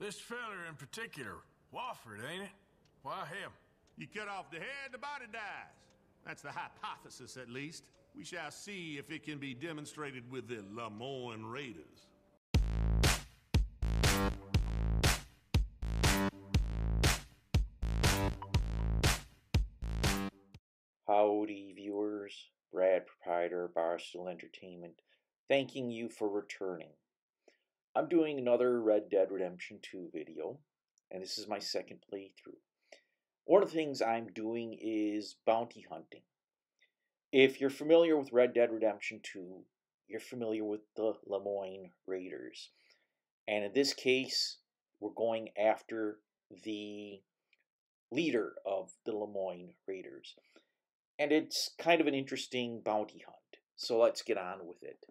This feller in particular, Wofford, ain't it? Why him? You cut off the head, the body dies. That's the hypothesis, at least. We shall see if it can be demonstrated with the Lemoyne Raiders. Howdy, viewers. Brad, proprietor of Barstool Entertainment, thanking you for returning. I'm doing another Red Dead Redemption 2 video, and this is my second playthrough. One of the things I'm doing is bounty hunting. If you're familiar with Red Dead Redemption 2, you're familiar with the Lemoyne Raiders. And in this case, we're going after the leader of the Lemoyne Raiders and it's kind of an interesting bounty hunt. So let's get on with it.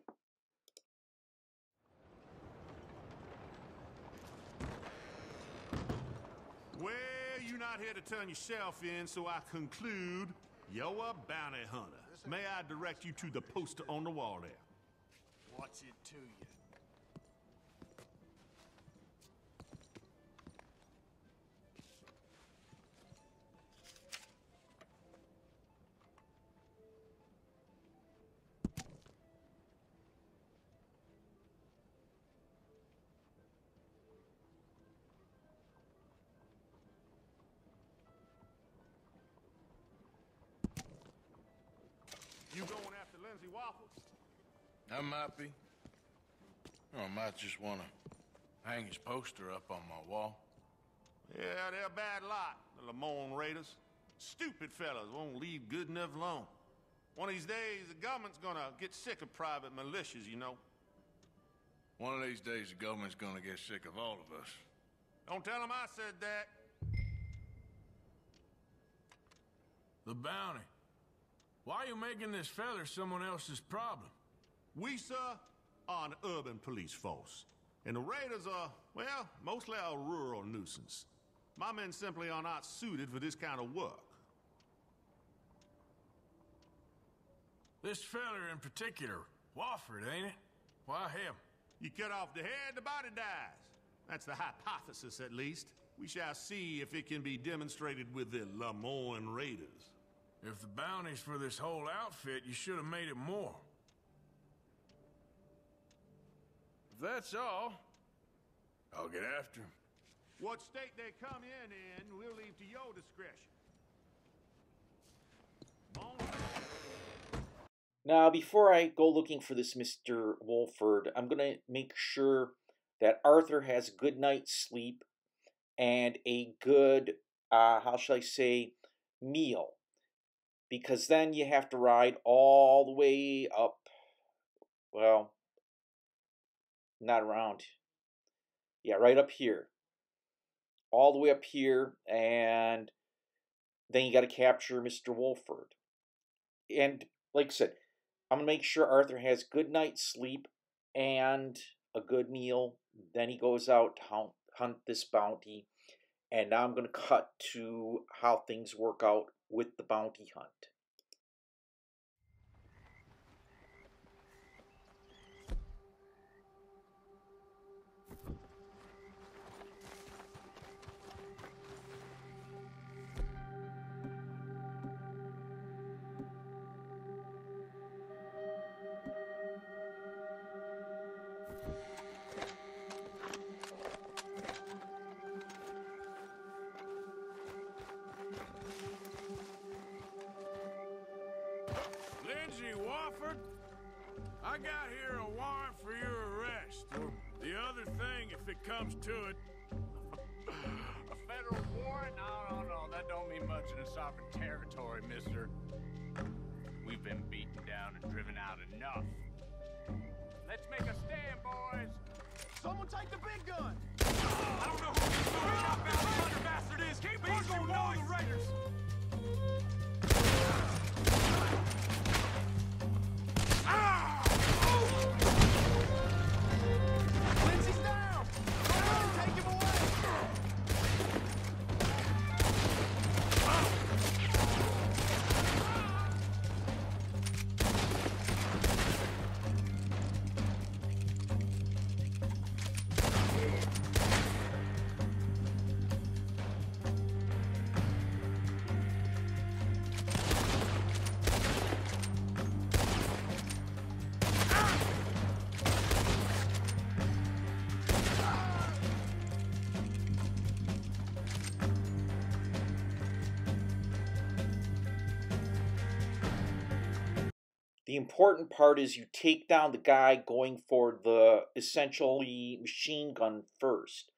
Well, you're not here to turn yourself in, so I conclude you're a bounty hunter. May I direct you to the poster on the wall there? What's it to you? You going after Lindsey Wofford? I might be. Or I might just want to hang his poster up on my wall. Yeah, they're a bad lot, the Lemoyne Raiders. Stupid fellas won't leave good enough alone. One of these days, the government's gonna get sick of private militias, you know. One of these days, the government's gonna get sick of all of us. Don't tell them I said that. The bounty. Why are you making this feller someone else's problem? We, sir, are an urban police force. And the Raiders are, well, mostly a rural nuisance. My men simply are not suited for this kind of work. This feller in particular, Wofford, ain't it? Why him? You cut off the head, the body dies. That's the hypothesis, at least. We shall see if it can be demonstrated with the Lemoyne Raiders. If the bounty's for this whole outfit, you should have made it more. If that's all, I'll get after him. What state they come in in, we'll leave to your discretion. Now, before I go looking for this Mr. Wolford, I'm going to make sure that Arthur has a good night's sleep and a good, uh, how shall I say, meal. Because then you have to ride all the way up, well, not around. Yeah, right up here. All the way up here, and then you got to capture Mr. Wolford. And like I said, I'm gonna make sure Arthur has good night's sleep and a good meal. Then he goes out to hunt, hunt this bounty, and now I'm gonna cut to how things work out with the bounty hunt. Lindsey Wofford, I got here a warrant for your arrest. The other thing, if it comes to it. A federal warrant? No, no, no. That don't mean much in a sovereign territory, mister. We've been beaten down and driven out enough. Let's make a stand, boys. Someone take the big gun. I don't know who this outbound bastard is. Keep it easy, know the Raiders. The important part is you take down the guy going for the essentially machine gun first.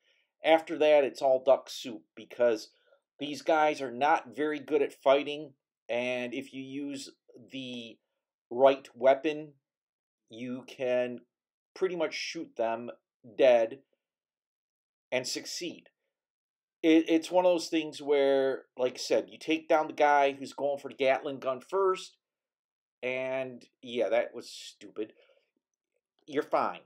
After that, it's all duck soup because these guys are not very good at fighting, and if you use the right weapon, you can pretty much shoot them dead and succeed. It, it's one of those things where, like I said, you take down the guy who's going for the Gatling gun first, and yeah, that was stupid. You're fine.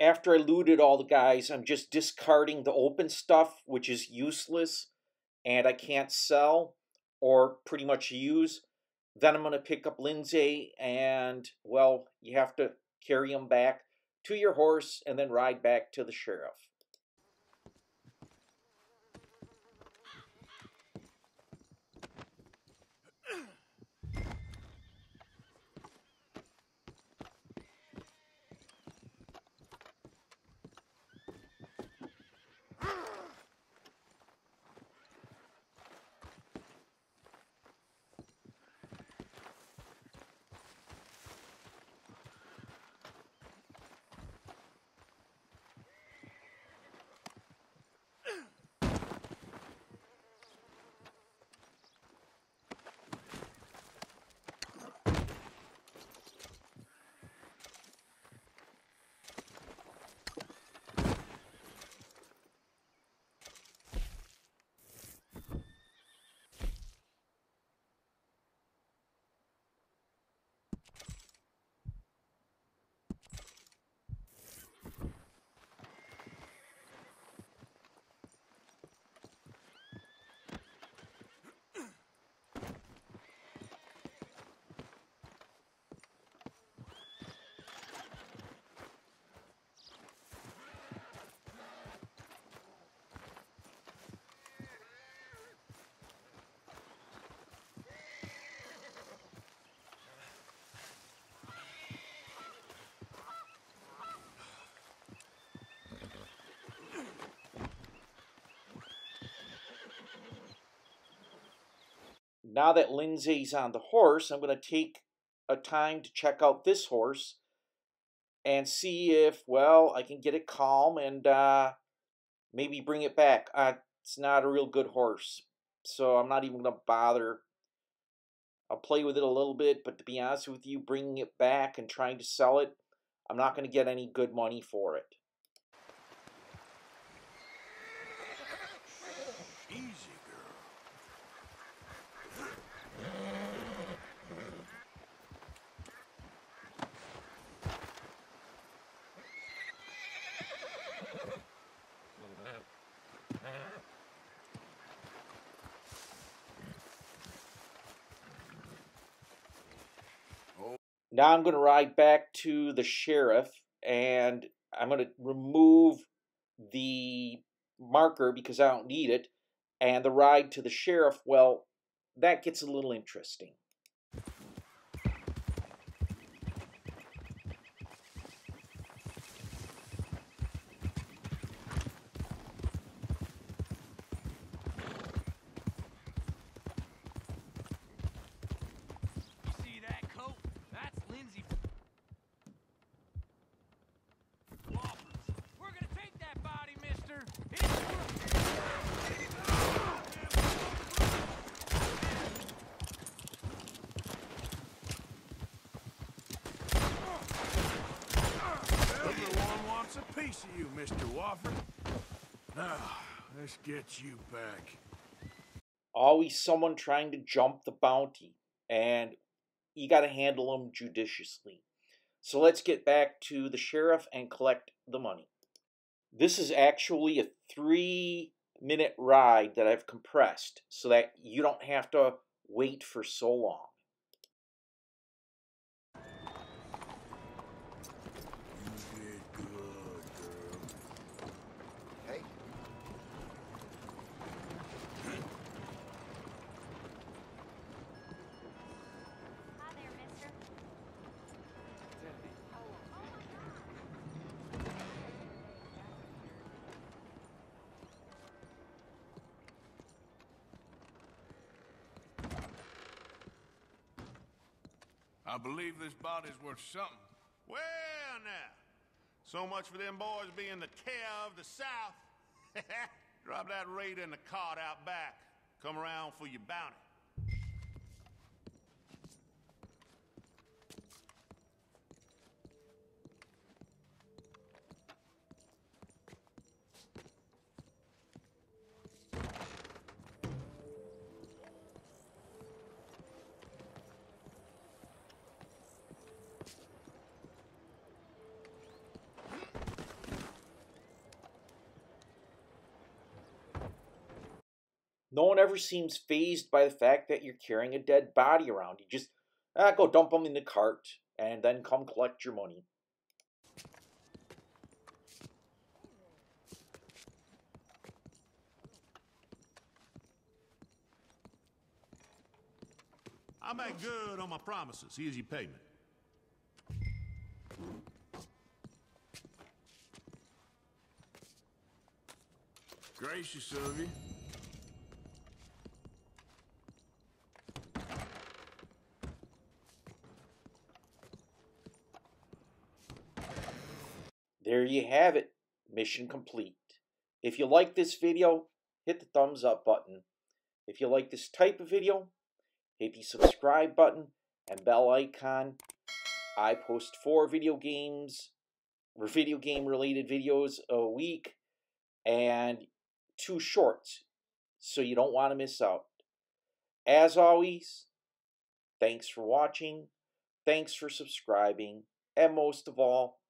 After I looted all the guys, I'm just discarding the open stuff, which is useless and I can't sell or pretty much use. Then I'm going to pick up Lindsey, and well, you have to carry him back to your horse and then ride back to the sheriff. Now that Lindsey's on the horse, I'm going to take a time to check out this horse and see if, well, I can get it calm and uh, maybe bring it back. Uh, it's not a real good horse, so I'm not even going to bother. I'll play with it a little bit, but to be honest with you, bringing it back and trying to sell it, I'm not going to get any good money for it. Now I'm going to ride back to the sheriff and I'm going to remove the marker because I don't need it. And the ride to the sheriff, well, that gets a little interesting. Wofford? Now, let's get you back. Always someone trying to jump the bounty, and you got to handle them judiciously. So let's get back to the sheriff and collect the money. This is actually a three minute ride that I've compressed so that you don't have to wait for so long. You did good, girl. Hey, Hi there, mister. I believe this body's worth something. Well, now. So much for them boys being the care of the South. Drop that raider in the cart out back. Come around for your bounty. No one ever seems fazed by the fact that you're carrying a dead body around. You just ah, go dump them in the cart and then come collect your money. I make good on my promises. Here's your payment. Gracious of you. There you have it. Mission complete. If you like this video, hit the thumbs up button. If you like this type of video, hit the subscribe button and bell icon. I post four video games or video game related videos a week and two shorts, so you don't want to miss out. As always, thanks for watching, thanks for subscribing, and most of all,